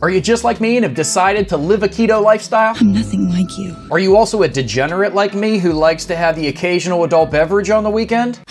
Are you just like me and have decided to live a keto lifestyle? I'm nothing like you. Are you also a degenerate like me who likes to have the occasional adult beverage on the weekend?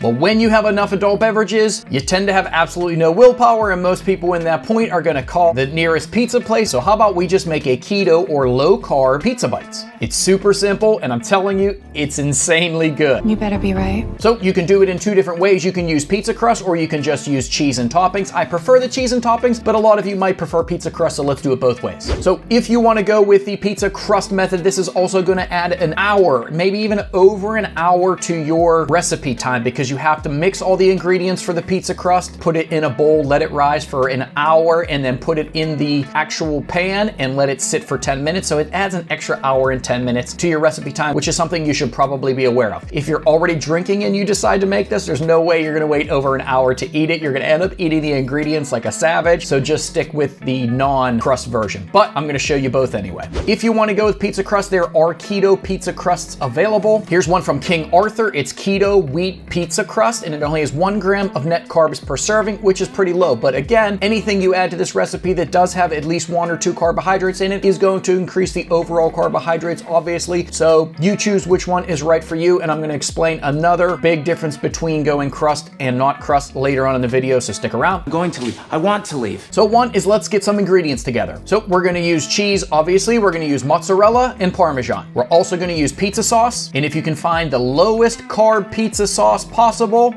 But when you have enough adult beverages, you tend to have absolutely no willpower, and most people in that point are gonna call the nearest pizza place. So, how about we just make a keto or low carb pizza bites? It's super simple, and I'm telling you, it's insanely good. You better be right. So, you can do it in two different ways. You can use pizza crust, or you can just use cheese and toppings. I prefer the cheese and toppings, but a lot of you might prefer pizza crust, so let's do it both ways. So, if you wanna go with the pizza crust method, this is also gonna add an hour, maybe even over an hour to your recipe time because you have to mix all the ingredients for the pizza crust, put it in a bowl, let it rise for an hour, and then put it in the actual pan and let it sit for 10 minutes. So it adds an extra hour and 10 minutes to your recipe time, which is something you should probably be aware of. If you're already drinking and you decide to make this, there's no way you're gonna wait over an hour to eat it. You're gonna end up eating the ingredients like a savage. So just stick with the non-crust version. But I'm gonna show you both anyway. If you wanna go with pizza crust, there are keto pizza crusts available. Here's one from King Arthur. It's keto wheat pizza crust and it only has one gram of net carbs per serving, which is pretty low. But again, anything you add to this recipe that does have at least one or two carbohydrates in it is going to increase the overall carbohydrates, obviously. So you choose which one is right for you. And I'm gonna explain another big difference between going crust and not crust later on in the video, so stick around. I'm going to leave. I want to leave. So one is let's get some ingredients together. So we're gonna use cheese, obviously. We're gonna use mozzarella and Parmesan. We're also gonna use pizza sauce. And if you can find the lowest carb pizza sauce possible,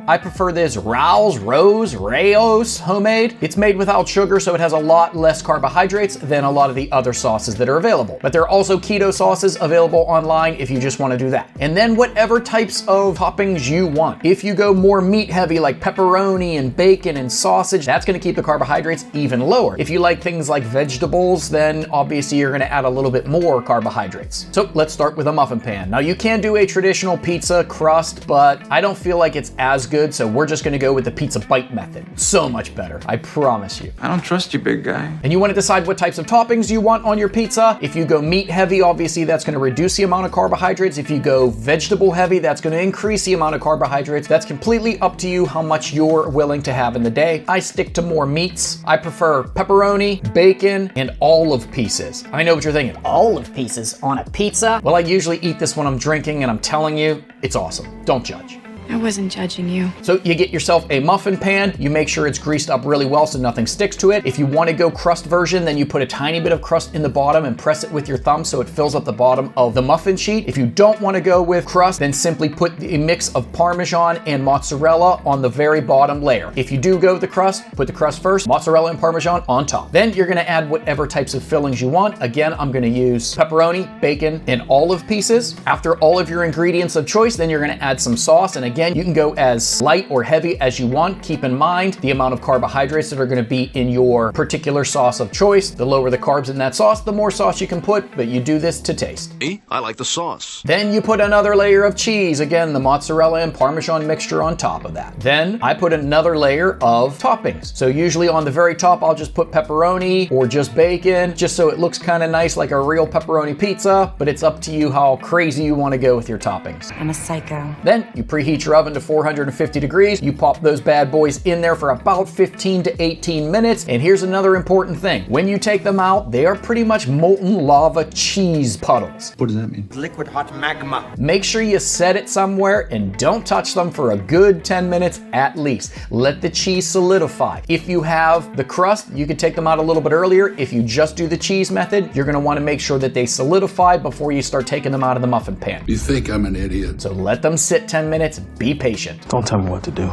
I prefer this Rao's Rose Rayos homemade. It's made without sugar, so it has a lot less carbohydrates than a lot of the other sauces that are available. But there are also keto sauces available online if you just wanna do that. And then whatever types of toppings you want. If you go more meat heavy like pepperoni and bacon and sausage, that's gonna keep the carbohydrates even lower. If you like things like vegetables, then obviously you're gonna add a little bit more carbohydrates. So let's start with a muffin pan. Now you can do a traditional pizza crust, but I don't feel like it's as good, so we're just gonna go with the pizza bite method. So much better, I promise you. I don't trust you, big guy. And you wanna decide what types of toppings you want on your pizza. If you go meat heavy, obviously that's gonna reduce the amount of carbohydrates. If you go vegetable heavy, that's gonna increase the amount of carbohydrates. That's completely up to you how much you're willing to have in the day. I stick to more meats. I prefer pepperoni, bacon, and olive pieces. I know what you're thinking, olive pieces on a pizza? Well, I usually eat this when I'm drinking, and I'm telling you, it's awesome. Don't judge. I wasn't judging you. So you get yourself a muffin pan, you make sure it's greased up really well so nothing sticks to it. If you want to go crust version, then you put a tiny bit of crust in the bottom and press it with your thumb so it fills up the bottom of the muffin sheet. If you don't want to go with crust, then simply put a mix of Parmesan and mozzarella on the very bottom layer. If you do go with the crust, put the crust first, mozzarella and Parmesan on top. Then you're going to add whatever types of fillings you want. Again, I'm going to use pepperoni, bacon, and olive pieces. After all of your ingredients of choice, then you're going to add some sauce. And again, you can go as light or heavy as you want. Keep in mind the amount of carbohydrates that are gonna be in your particular sauce of choice. The lower the carbs in that sauce, the more sauce you can put, but you do this to taste. Me? I like the sauce. Then you put another layer of cheese, again, the mozzarella and Parmesan mixture on top of that. Then I put another layer of toppings. So usually on the very top, I'll just put pepperoni or just bacon, just so it looks kind of nice like a real pepperoni pizza, but it's up to you how crazy you wanna go with your toppings. I'm a psycho. Then you preheat your oven to 450 degrees. You pop those bad boys in there for about 15 to 18 minutes. And here's another important thing. When you take them out, they are pretty much molten lava cheese puddles. What does that mean? Liquid hot magma. Make sure you set it somewhere and don't touch them for a good 10 minutes at least. Let the cheese solidify. If you have the crust, you can take them out a little bit earlier. If you just do the cheese method, you're gonna wanna make sure that they solidify before you start taking them out of the muffin pan. You think I'm an idiot? So let them sit 10 minutes, be patient. Don't tell me what to do.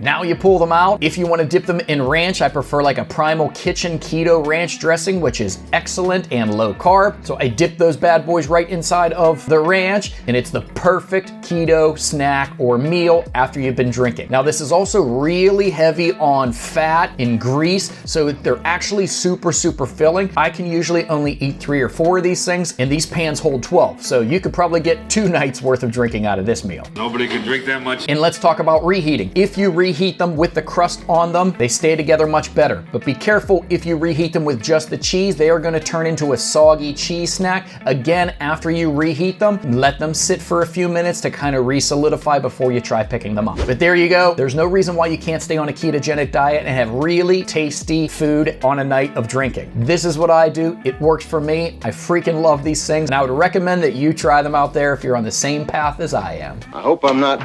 That is hot. Now you pull them out. If you want to dip them in ranch, I prefer like a Primal Kitchen Keto Ranch dressing, which is excellent and low carb. So I dip those bad boys right inside of the ranch, and it's the perfect keto snack or meal after you've been drinking. Now, this is also really heavy on fat and grease, so they're actually super, super filling. I can usually only eat three or four of these things, and these pans hold 12. So you could probably get two nights worth of drinking out of this meal. Nobody can drink that much. And let's talk about reheating. If you reheat reheat them with the crust on them, they stay together much better. But be careful if you reheat them with just the cheese, they are gonna turn into a soggy cheese snack. Again, after you reheat them, let them sit for a few minutes to kind of re-solidify before you try picking them up. But there you go. There's no reason why you can't stay on a ketogenic diet and have really tasty food on a night of drinking. This is what I do. It works for me. I freaking love these things and I would recommend that you try them out there if you're on the same path as I am. I hope I'm not